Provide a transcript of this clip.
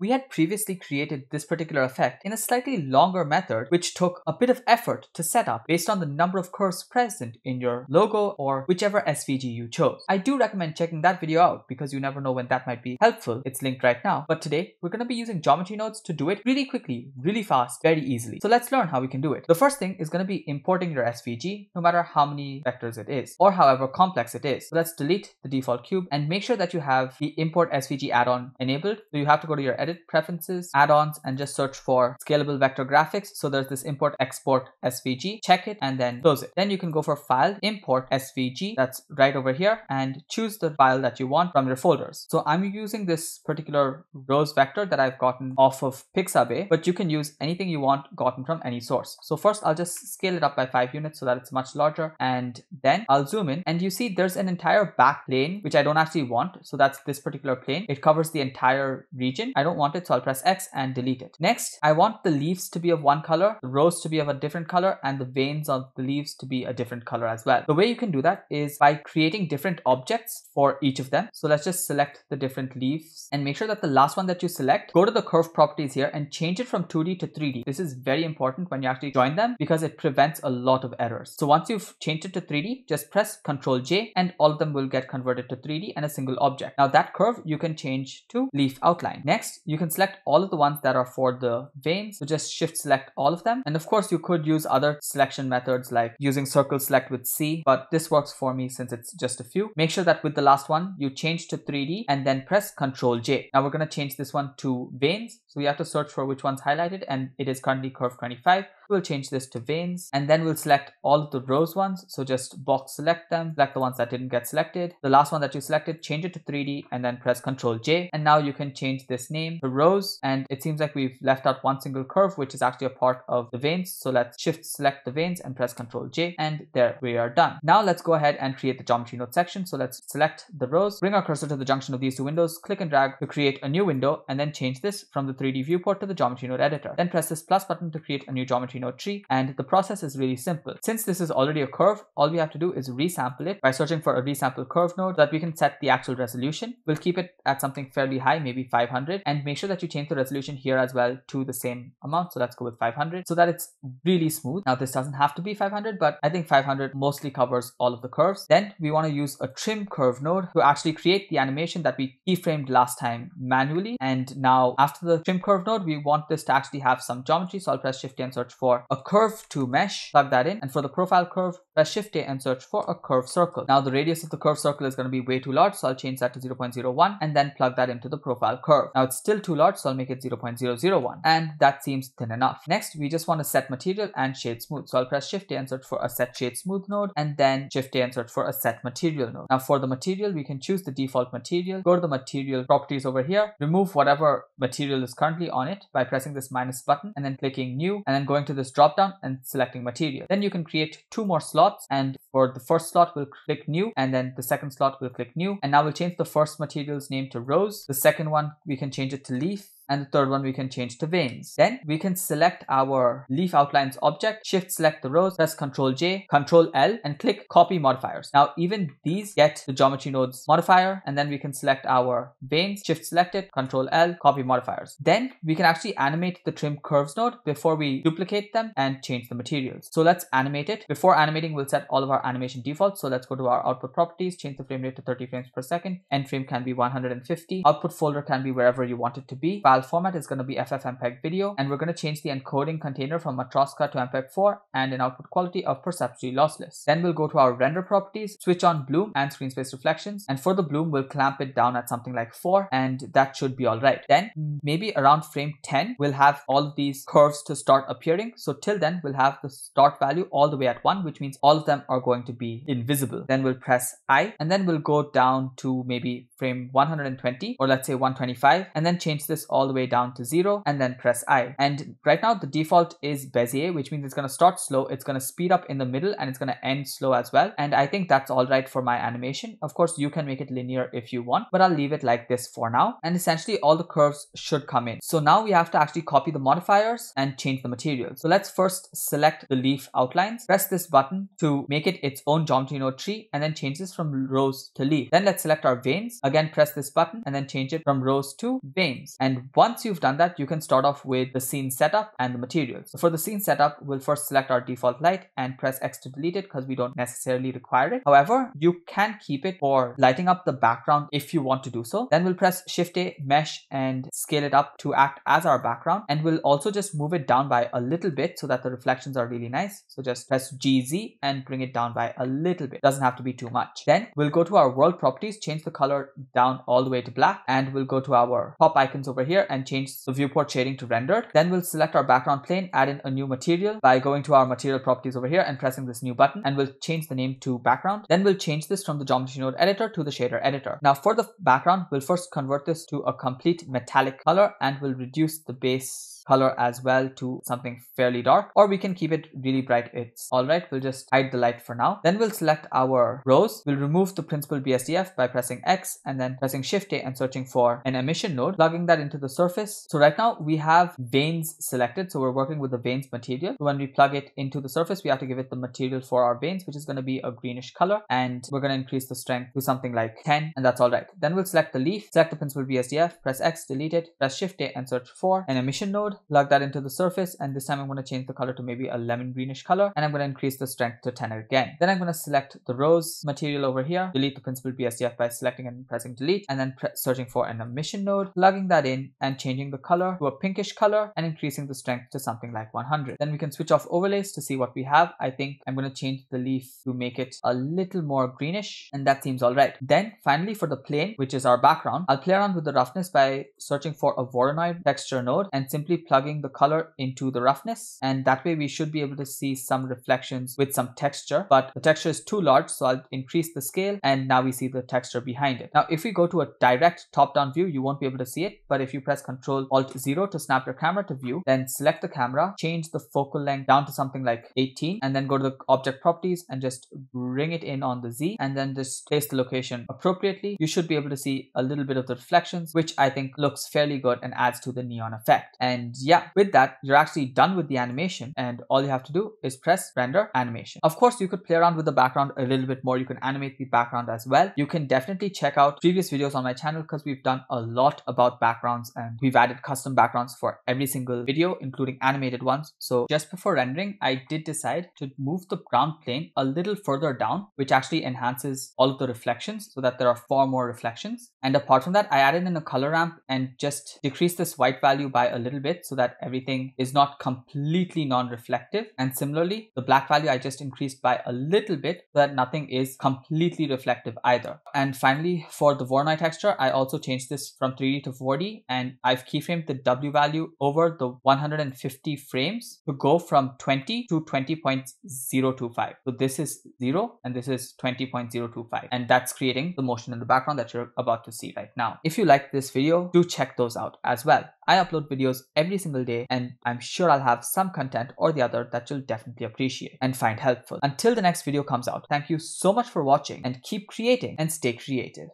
We had previously created this particular effect in a slightly longer method which took a bit of effort to set up based on the number of curves present in your logo or whichever SVG you chose. I do recommend checking that video out because you never know when that might be helpful. It's linked right now. But today we're going to be using geometry nodes to do it really quickly, really fast, very easily. So let's learn how we can do it. The first thing is going to be importing your SVG no matter how many vectors it is or however complex it is. So let's delete the default cube and make sure that you have the import SVG add-on enabled. So you have to go to your edit preferences, add-ons and just search for scalable vector graphics. So there's this import export SVG, check it and then close it. Then you can go for file, import SVG that's right over here and choose the file that you want from your folders. So I'm using this particular rose vector that I've gotten off of Pixabay, but you can use anything you want gotten from any source. So first I'll just scale it up by five units so that it's much larger and then I'll zoom in and you see there's an entire back plane which I don't actually want. So that's this particular plane. It covers the entire region. I don't so I'll press X and delete it. Next I want the leaves to be of one color, the rose to be of a different color and the veins of the leaves to be a different color as well. The way you can do that is by creating different objects for each of them. So let's just select the different leaves and make sure that the last one that you select, go to the curve properties here and change it from 2D to 3D. This is very important when you actually join them because it prevents a lot of errors. So once you've changed it to 3D, just press Ctrl J and all of them will get converted to 3D and a single object. Now that curve you can change to leaf outline. Next, you can select all of the ones that are for the veins. So just shift select all of them. And of course you could use other selection methods like using circle select with C, but this works for me since it's just a few. Make sure that with the last one, you change to 3D and then press Ctrl J. Now we're going to change this one to veins. So we have to search for which one's highlighted and it is currently curve 25. We'll change this to veins and then we'll select all of the rose ones. So just box select them, select the ones that didn't get selected. The last one that you selected, change it to 3D and then press Ctrl J. And now you can change this name to rose. And it seems like we've left out one single curve, which is actually a part of the veins. So let's shift select the veins and press Ctrl J. And there we are done. Now let's go ahead and create the geometry node section. So let's select the rose, bring our cursor to the junction of these two windows, click and drag to create a new window, and then change this from the 3D viewport to the geometry node editor. Then press this plus button to create a new geometry and the process is really simple. Since this is already a curve, all we have to do is resample it by searching for a resample curve node so that we can set the actual resolution. We'll keep it at something fairly high, maybe 500 and make sure that you change the resolution here as well to the same amount. So let's go with 500 so that it's really smooth. Now this doesn't have to be 500 but I think 500 mostly covers all of the curves. Then we want to use a trim curve node to actually create the animation that we keyframed last time manually and now after the trim curve node we want this to actually have some geometry so I'll press shift and search for a curve to mesh, plug that in. And for the profile curve, press shift A and search for a curve circle. Now the radius of the curve circle is going to be way too large. So I'll change that to 0.01 and then plug that into the profile curve. Now it's still too large. So I'll make it 0.001 and that seems thin enough. Next, we just want to set material and shade smooth. So I'll press shift A and search for a set shade smooth node and then shift A and search for a set material node. Now for the material, we can choose the default material, go to the material properties over here, remove whatever material is currently on it by pressing this minus button and then clicking new and then going to this drop down and selecting material. Then you can create two more slots and for the first slot we'll click new and then the second slot we'll click new and now we'll change the first material's name to rose. The second one we can change it to leaf and the third one we can change to veins. Then we can select our leaf outlines object, shift select the rose, press Ctrl J, Ctrl L and click copy modifiers. Now even these get the geometry nodes modifier and then we can select our veins, shift select it, Ctrl L, copy modifiers. Then we can actually animate the trim curves node before we duplicate them and change the materials. So let's animate it. Before animating, we'll set all of our animation defaults. So let's go to our output properties, change the frame rate to 30 frames per second. End frame can be 150. Output folder can be wherever you want it to be. File file format is going to be FFmpeg video and we're going to change the encoding container from Matroska to MPEG-4 and an output quality of perceptually lossless. Then we'll go to our render properties, switch on bloom and screen space reflections and for the bloom we'll clamp it down at something like 4 and that should be alright. Then maybe around frame 10 we'll have all of these curves to start appearing. So till then we'll have the start value all the way at 1 which means all of them are going to be invisible. Then we'll press I and then we'll go down to maybe frame 120 or let's say 125 and then change this all the way down to 0 and then press I. And right now the default is Bezier which means it's going to start slow, it's going to speed up in the middle and it's going to end slow as well. And I think that's alright for my animation. Of course you can make it linear if you want but I'll leave it like this for now. And essentially all the curves should come in. So now we have to actually copy the modifiers and change the material. So let's first select the leaf outlines, press this button to make it its own geometry node tree and then change this from rose to leaf. Then let's select our veins. Again press this button and then change it from rose to veins. And once you've done that, you can start off with the scene setup and the materials. So for the scene setup, we'll first select our default light and press X to delete it because we don't necessarily require it. However, you can keep it for lighting up the background if you want to do so. Then we'll press Shift A, Mesh and scale it up to act as our background. And we'll also just move it down by a little bit so that the reflections are really nice. So just press GZ and bring it down by a little bit. Doesn't have to be too much. Then we'll go to our world properties, change the color down all the way to black and we'll go to our pop icons over here and change the viewport shading to rendered. Then we'll select our background plane, add in a new material by going to our material properties over here and pressing this new button and we'll change the name to background. Then we'll change this from the geometry node editor to the shader editor. Now for the background, we'll first convert this to a complete metallic color and we'll reduce the base color as well to something fairly dark or we can keep it really bright. It's all right. We'll just hide the light for now. Then we'll select our rose we'll remove the principal BSDF by pressing X and then pressing shift A and searching for an emission node plugging that into the surface. So right now we have veins selected. So we're working with the veins material. When we plug it into the surface we have to give it the material for our veins which is going to be a greenish color. And we're going to increase the strength to something like 10 and that's all right. Then we'll select the leaf select the principal BSDF press X delete it press shift A and search for an emission node plug that into the surface and this time I'm going to change the color to maybe a lemon greenish color and I'm going to increase the strength to 10 again. Then I'm going to select the rose material over here, delete the principal BSDF by selecting and pressing delete and then searching for an emission node, plugging that in and changing the color to a pinkish color and increasing the strength to something like 100. Then we can switch off overlays to see what we have. I think I'm going to change the leaf to make it a little more greenish and that seems alright. Then finally for the plane, which is our background, I'll play around with the roughness by searching for a Voronoi texture node and simply plugging the color into the roughness. And that way we should be able to see some reflections with some texture. But the texture is too large so I'll increase the scale. And now we see the texture behind it. Now if we go to a direct top-down view you won't be able to see it. But if you press Ctrl Alt 0 to snap your camera to view then select the camera change the focal length down to something like 18 and then go to the object properties and just bring it in on the Z and then just place the location appropriately. You should be able to see a little bit of the reflections which I think looks fairly good and adds to the neon effect. And yeah with that, you're actually done with the animation and all you have to do is press render animation. Of course, you could play around with the background a little bit more. You can animate the background as well. You can definitely check out previous videos on my channel because we've done a lot about backgrounds and we've added custom backgrounds for every single video, including animated ones. So just before rendering, I did decide to move the ground plane a little further down, which actually enhances all of the reflections so that there are far more reflections. And apart from that, I added in a color ramp and just decreased this white value by a little bit so that everything is not completely non-reflective. And similarly, the black value I just increased by a little bit so that nothing is completely reflective either. And finally, for the Voronoi texture, I also changed this from 3D to 4D and I've keyframed the W value over the 150 frames to go from 20 to 20.025. So this is 0 and this is 20.025 and that's creating the motion in the background that you're about to see right now. If you like this video, do check those out as well. I upload videos every single day and I'm sure I'll have some content or the other that you'll definitely appreciate and find helpful. Until the next video comes out, thank you so much for watching and keep creating and stay creative.